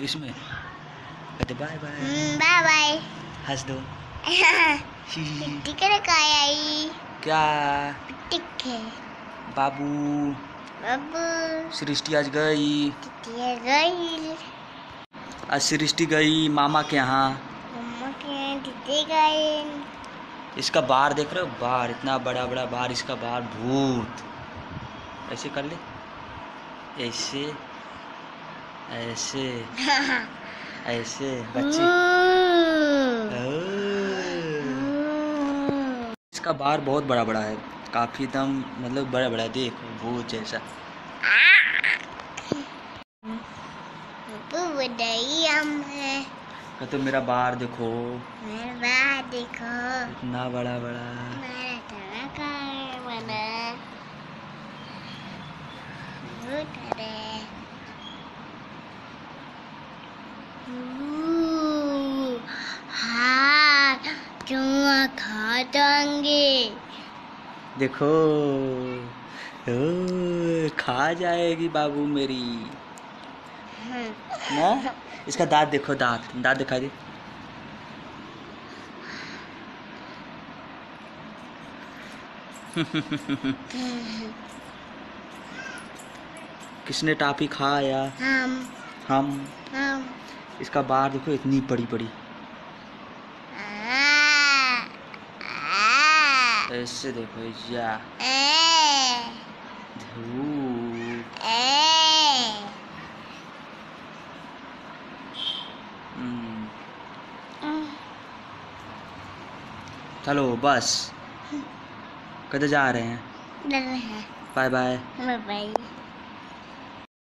इसमें। कहते bye bye. Bye bye. हंस दो। टिकट का आई। क्या? टिक है बाबू। बाबू। सृष्टि आज गई। गई। आज सृष्टि गई मामा के यहाँ। मम्मा के गई। इसका बार देख रहे हो? बार इतना बड़ा बड़ा बार इसका बार। भूत। ऐसे कर ले। ऐसे। ऐसे। ऐसे बच्चे। इसका बार बहुत बड़ा बड़ा है। काफ़ी दम मतलब बड़ा बड़ा देखो भूत जैसा। बाबू है। कहते मेरा बार देखो। मेरे बात देखो। इतना बड़ा बड़ा मेरा तरह का है है हाँ चुआ खा जाएँगे देखो ओ, खा जाएगी बाबू मेरी। ना? इसका दांत देखो दांत। दांत दिखा दे। किसने टापी खाया? हम। हम। हम। इसका बार देखो इतनी बड़ी बड़ी। ऐसे देखो या चलो बस। कदे जा रहे हैं? Bye bye bye bye